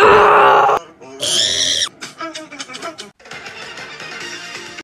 Ah!